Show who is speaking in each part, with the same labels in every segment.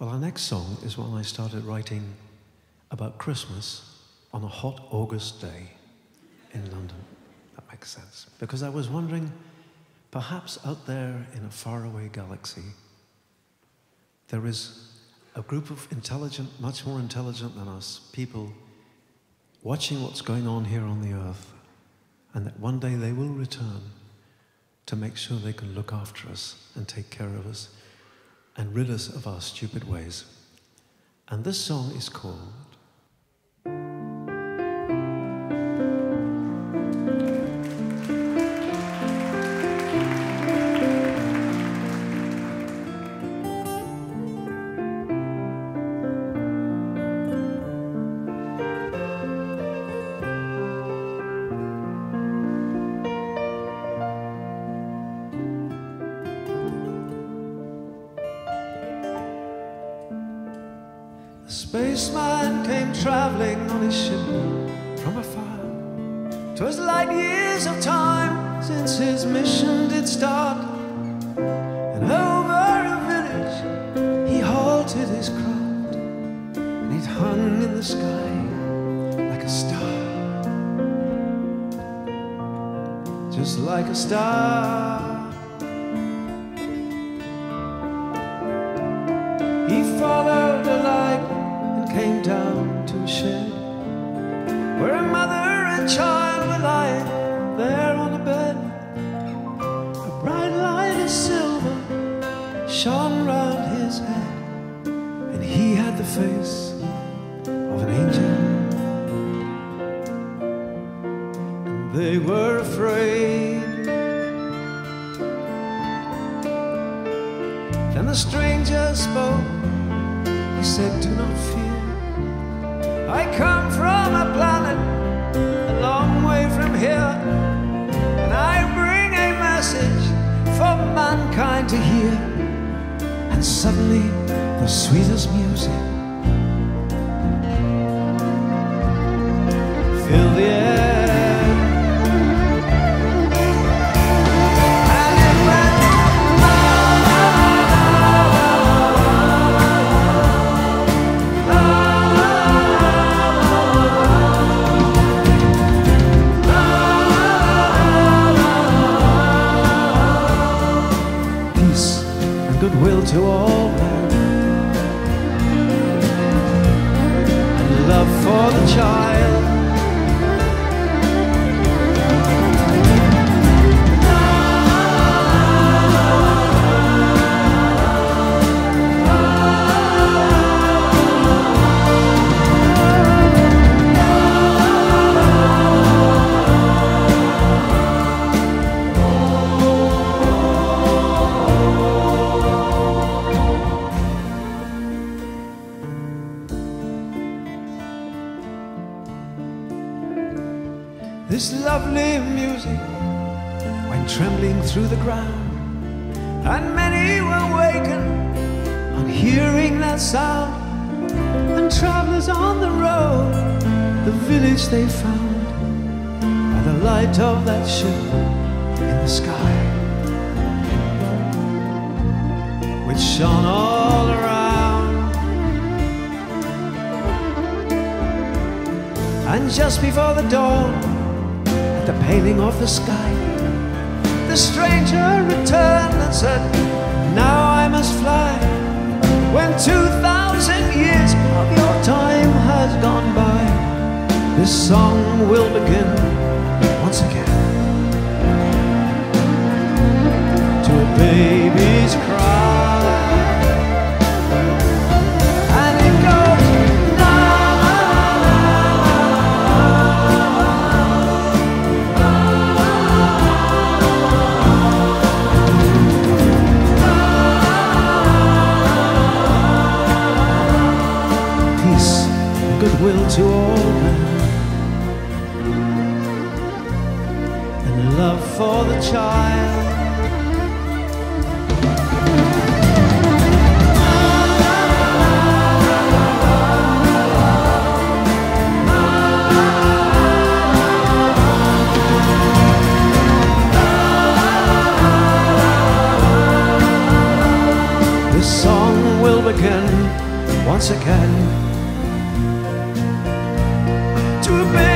Speaker 1: Well, our next song is one I started writing about Christmas on a hot August day in London. That makes sense. Because I was wondering, perhaps out there in a faraway galaxy, there is a group of intelligent, much more intelligent than us, people watching what's going on here on the earth, and that one day they will return to make sure they can look after us and take care of us and rid us of our stupid ways. And this song is called spaceman came traveling on his ship from afar. 'Twas light years of time since his mission did start. And over a village he halted his craft, and it hung in the sky like a star. Just like a star. Then the stranger spoke. He said, Do not fear. I come from a planet a long way from here. And I bring a message for mankind to hear. And suddenly, the sweetest music filled the air. Goodwill to all men, and love for the child. This lovely music went trembling through the ground, and many were wakened on hearing that sound. And travelers on the road, the village they found by the light of that ship in the sky, which shone all around. And just before the dawn, paling of the sky, the stranger returned and said, Now I must fly. When 2,000 years of your time has gone by, this song will begin to men, and love for the child. This song will begin once again to a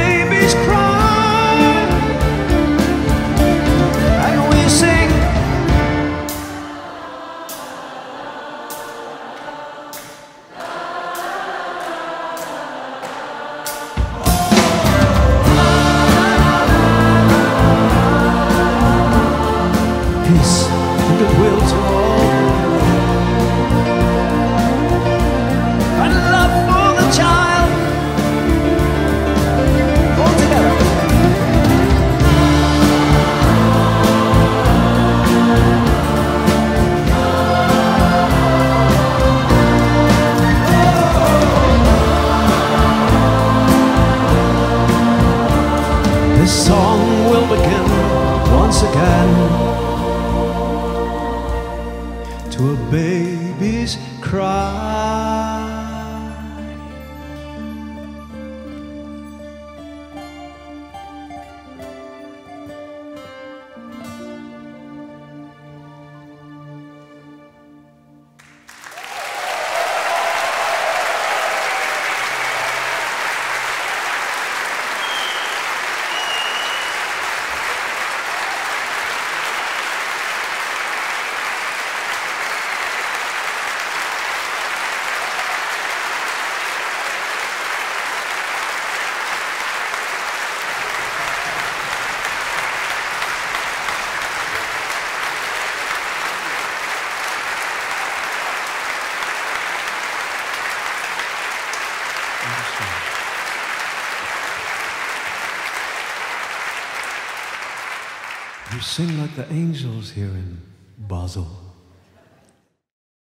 Speaker 1: sing like the angels here in Basel.